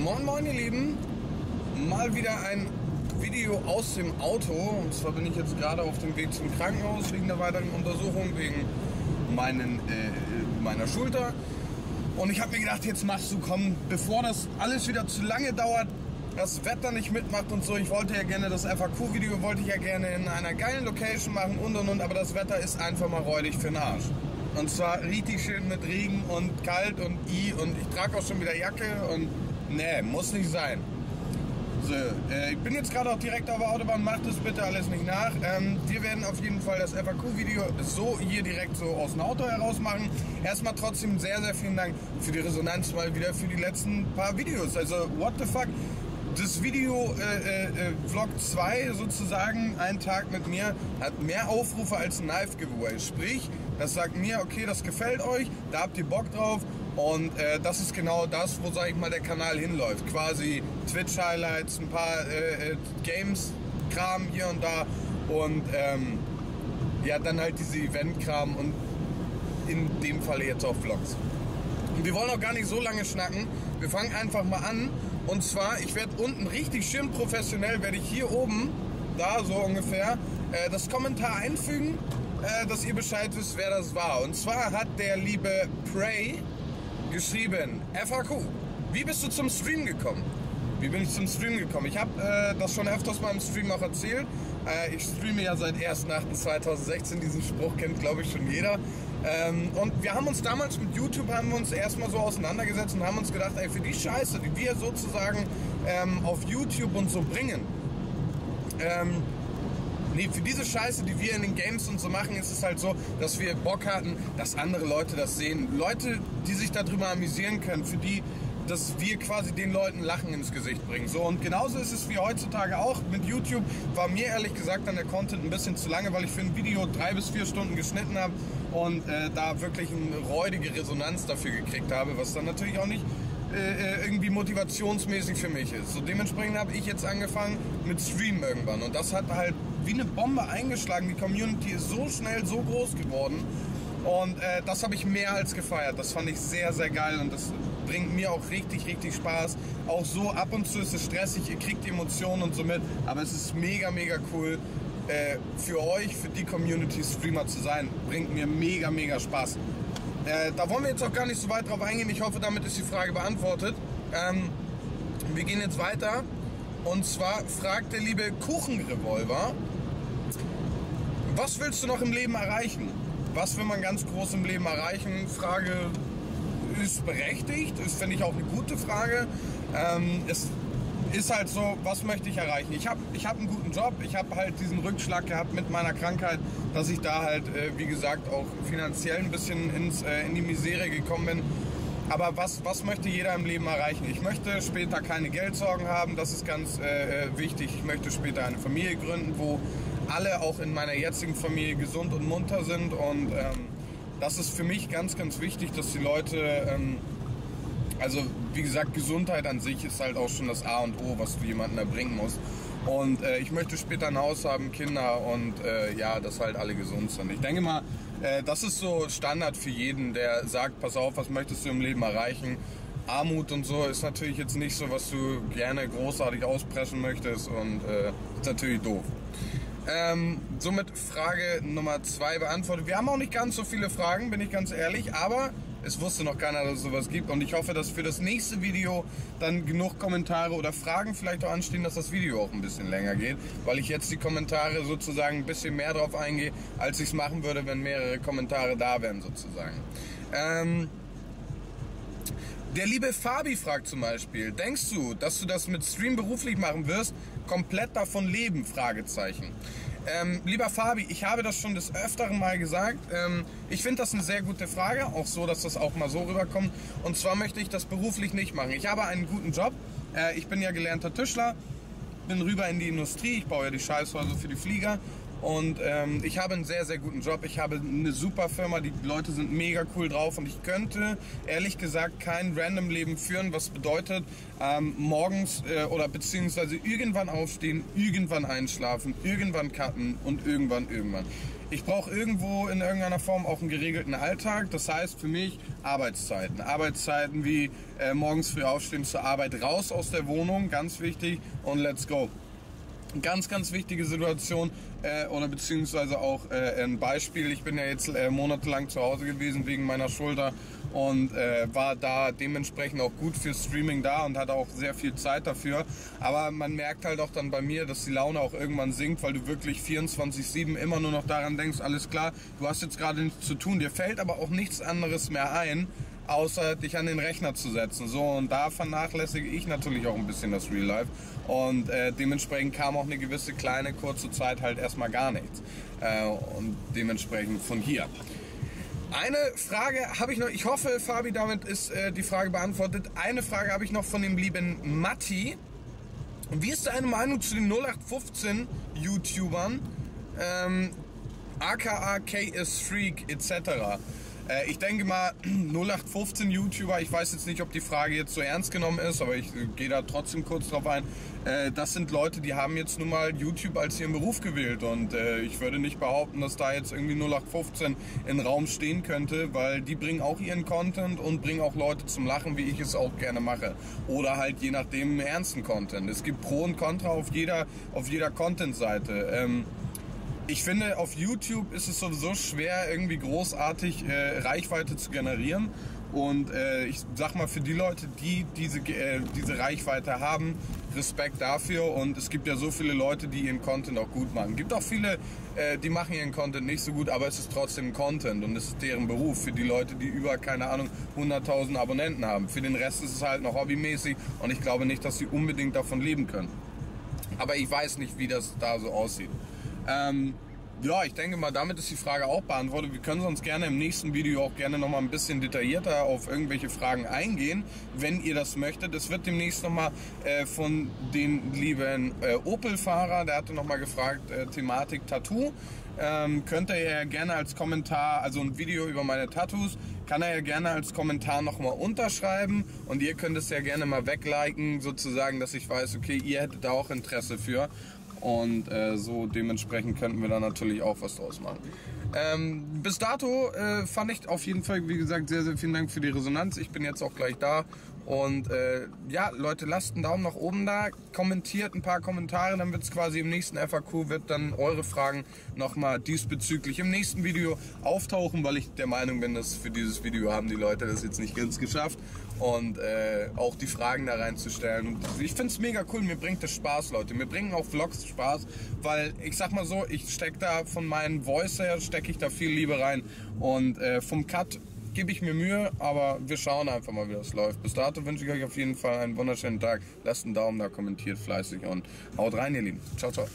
Moin Moin ihr Lieben, mal wieder ein Video aus dem Auto. Und zwar bin ich jetzt gerade auf dem Weg zum Krankenhaus wegen der weiteren Untersuchung, wegen meinen, äh, meiner Schulter. Und ich habe mir gedacht, jetzt machst du, komm, bevor das alles wieder zu lange dauert, das Wetter nicht mitmacht und so, ich wollte ja gerne das FAQ-Video, wollte ich ja gerne in einer geilen Location machen und und und, aber das Wetter ist einfach mal räudig für den Arsch. Und zwar richtig schön mit Regen und kalt und i und ich trage auch schon wieder Jacke und nee, muss nicht sein. So, äh, ich bin jetzt gerade auch direkt auf der Autobahn, macht es bitte alles nicht nach. Ähm, wir werden auf jeden Fall das FAQ-Video so hier direkt so aus dem Auto heraus machen. Erstmal trotzdem sehr, sehr vielen Dank für die Resonanz mal wieder für die letzten paar Videos. Also, what the fuck? das Video äh, äh, Vlog 2 sozusagen, ein Tag mit mir, hat mehr Aufrufe als ein Knife Giveaway. Sprich, das sagt mir, okay, das gefällt euch, da habt ihr Bock drauf und äh, das ist genau das, wo, sag ich mal, der Kanal hinläuft. Quasi Twitch-Highlights, ein paar äh, äh, Games-Kram hier und da und ähm, ja, dann halt diese Event-Kram und in dem Fall jetzt auch Vlogs. Und wir wollen auch gar nicht so lange schnacken. Wir fangen einfach mal an. Und zwar, ich werde unten richtig schön professionell, werde ich hier oben, da so ungefähr, äh, das Kommentar einfügen, äh, dass ihr Bescheid wisst, wer das war. Und zwar hat der liebe Prey geschrieben, FAQ, wie bist du zum Stream gekommen? Wie bin ich zum Stream gekommen? Ich habe äh, das schon öfters mal im Stream auch erzählt. Äh, ich streame ja seit 1.8.2016. Diesen Spruch kennt, glaube ich, schon jeder. Ähm, und wir haben uns damals mit YouTube haben wir uns erstmal so auseinandergesetzt und haben uns gedacht, ey, für die Scheiße, die wir sozusagen ähm, auf YouTube und so bringen, ähm, Nee, für diese Scheiße, die wir in den Games und so machen, ist es halt so, dass wir Bock hatten, dass andere Leute das sehen. Leute, die sich darüber amüsieren können, für die, dass wir quasi den Leuten Lachen ins Gesicht bringen. So, und genauso ist es wie heutzutage auch. Mit YouTube war mir ehrlich gesagt dann der Content ein bisschen zu lange, weil ich für ein Video drei bis vier Stunden geschnitten habe und äh, da wirklich eine räudige Resonanz dafür gekriegt habe, was dann natürlich auch nicht äh, irgendwie motivationsmäßig für mich ist. So dementsprechend habe ich jetzt angefangen mit Stream irgendwann und das hat halt wie eine Bombe eingeschlagen. Die Community ist so schnell so groß geworden und äh, das habe ich mehr als gefeiert. Das fand ich sehr, sehr geil und das bringt mir auch richtig, richtig Spaß. Auch so ab und zu ist es stressig, ihr kriegt Emotionen und so mit, aber es ist mega, mega cool. Äh, für euch, für die Community Streamer zu sein, bringt mir mega, mega Spaß. Äh, da wollen wir jetzt auch gar nicht so weit drauf eingehen. Ich hoffe, damit ist die Frage beantwortet. Ähm, wir gehen jetzt weiter. Und zwar fragt der liebe Kuchenrevolver, was willst du noch im Leben erreichen? Was will man ganz groß im Leben erreichen? Frage ist berechtigt, ist, finde ich, auch eine gute Frage. Ähm, es ist halt so, was möchte ich erreichen? Ich habe ich hab einen guten Job, ich habe halt diesen Rückschlag gehabt mit meiner Krankheit, dass ich da halt, äh, wie gesagt, auch finanziell ein bisschen ins, äh, in die Misere gekommen bin. Aber was, was möchte jeder im Leben erreichen? Ich möchte später keine Geldsorgen haben, das ist ganz äh, äh wichtig. Ich möchte später eine Familie gründen, wo alle auch in meiner jetzigen Familie gesund und munter sind. Und ähm, das ist für mich ganz, ganz wichtig, dass die Leute... Ähm, also wie gesagt, Gesundheit an sich ist halt auch schon das A und O, was du jemandem erbringen musst. Und äh, ich möchte später ein Haus haben, Kinder und äh, ja, dass halt alle gesund sind. Ich denke mal, äh, das ist so Standard für jeden, der sagt, pass auf, was möchtest du im Leben erreichen? Armut und so ist natürlich jetzt nicht so, was du gerne großartig auspressen möchtest und äh, ist natürlich doof. Ähm, somit Frage Nummer zwei beantwortet. Wir haben auch nicht ganz so viele Fragen, bin ich ganz ehrlich, aber es wusste noch keiner, dass es sowas gibt. Und ich hoffe, dass für das nächste Video dann genug Kommentare oder Fragen vielleicht auch anstehen, dass das Video auch ein bisschen länger geht. Weil ich jetzt die Kommentare sozusagen ein bisschen mehr drauf eingehe, als ich es machen würde, wenn mehrere Kommentare da wären sozusagen. Ähm, der liebe Fabi fragt zum Beispiel, denkst du, dass du das mit Stream beruflich machen wirst? Komplett davon leben? Fragezeichen. Ähm, lieber Fabi, ich habe das schon des Öfteren mal gesagt. Ähm, ich finde das eine sehr gute Frage, auch so, dass das auch mal so rüberkommt. Und zwar möchte ich das beruflich nicht machen. Ich habe einen guten Job. Äh, ich bin ja gelernter Tischler, bin rüber in die Industrie. Ich baue ja die Scheißhäuser für die Flieger. Und ähm, ich habe einen sehr, sehr guten Job. Ich habe eine super Firma, die Leute sind mega cool drauf und ich könnte ehrlich gesagt kein random Leben führen, was bedeutet ähm, morgens äh, oder beziehungsweise irgendwann aufstehen, irgendwann einschlafen, irgendwann cutten und irgendwann irgendwann. Ich brauche irgendwo in irgendeiner Form auch einen geregelten Alltag. Das heißt für mich Arbeitszeiten. Arbeitszeiten wie äh, morgens früh aufstehen zur Arbeit, raus aus der Wohnung, ganz wichtig und let's go. Ganz, ganz wichtige Situation äh, oder beziehungsweise auch äh, ein Beispiel. Ich bin ja jetzt äh, monatelang zu Hause gewesen wegen meiner Schulter und äh, war da dementsprechend auch gut für Streaming da und hatte auch sehr viel Zeit dafür. Aber man merkt halt auch dann bei mir, dass die Laune auch irgendwann sinkt, weil du wirklich 24-7 immer nur noch daran denkst, alles klar, du hast jetzt gerade nichts zu tun, dir fällt aber auch nichts anderes mehr ein, außer dich an den Rechner zu setzen. So, und da vernachlässige ich natürlich auch ein bisschen das Real Life. Und äh, dementsprechend kam auch eine gewisse kleine, kurze Zeit halt erstmal gar nichts. Äh, und dementsprechend von hier. Eine Frage habe ich noch, ich hoffe, Fabi, damit ist äh, die Frage beantwortet. Eine Frage habe ich noch von dem lieben Matti. Wie ist deine Meinung zu den 0815 YouTubern, ähm, aka KS Freak etc.? Äh, ich denke mal, 0815 YouTuber, ich weiß jetzt nicht, ob die Frage jetzt so ernst genommen ist, aber ich äh, gehe da trotzdem kurz drauf ein. Äh, das sind Leute, die haben jetzt nun mal YouTube als ihren Beruf gewählt und ich würde nicht behaupten, dass da jetzt irgendwie 0815 in Raum stehen könnte, weil die bringen auch ihren Content und bringen auch Leute zum Lachen, wie ich es auch gerne mache. Oder halt je nachdem ernsten Content. Es gibt Pro und Contra auf jeder, auf jeder Content-Seite. Ähm, ich finde, auf YouTube ist es sowieso schwer, irgendwie großartig äh, Reichweite zu generieren. Und äh, ich sag mal, für die Leute, die diese, äh, diese Reichweite haben, Respekt dafür. Und es gibt ja so viele Leute, die ihren Content auch gut machen. Es gibt auch viele, äh, die machen ihren Content nicht so gut, aber es ist trotzdem Content und es ist deren Beruf. Für die Leute, die über, keine Ahnung, 100.000 Abonnenten haben. Für den Rest ist es halt noch hobbymäßig und ich glaube nicht, dass sie unbedingt davon leben können. Aber ich weiß nicht, wie das da so aussieht. Ähm, ja, ich denke mal, damit ist die Frage auch beantwortet. Wir können sonst gerne im nächsten Video auch gerne nochmal ein bisschen detaillierter auf irgendwelche Fragen eingehen, wenn ihr das möchtet. Es wird demnächst nochmal äh, von den lieben äh, Opel-Fahrer, der hatte nochmal gefragt, äh, Thematik Tattoo. Ähm, könnt ihr ja gerne als Kommentar, also ein Video über meine Tattoos, kann er ja gerne als Kommentar nochmal unterschreiben und ihr könnt es ja gerne mal wegliken, sozusagen, dass ich weiß, okay, ihr hättet da auch Interesse für. Und äh, so dementsprechend könnten wir da natürlich auch was draus machen. Ähm, bis dato äh, fand ich auf jeden Fall, wie gesagt, sehr, sehr vielen Dank für die Resonanz. Ich bin jetzt auch gleich da. Und äh, ja, Leute, lasst einen Daumen nach oben da, kommentiert ein paar Kommentare, dann wird es quasi im nächsten FAQ, wird dann eure Fragen nochmal diesbezüglich im nächsten Video auftauchen, weil ich der Meinung bin, dass für dieses Video haben die Leute das jetzt nicht ganz geschafft und äh, auch die Fragen da reinzustellen. Und ich finde es mega cool, mir bringt das Spaß, Leute. Mir bringen auch Vlogs Spaß, weil ich sag mal so, ich stecke da von meinen Voice her, stecke ich da viel Liebe rein und äh, vom Cut gebe ich mir Mühe, aber wir schauen einfach mal, wie das läuft. Bis dato wünsche ich euch auf jeden Fall einen wunderschönen Tag. Lasst einen Daumen da, kommentiert fleißig und haut rein, ihr Lieben. Ciao, ciao.